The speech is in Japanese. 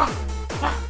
あ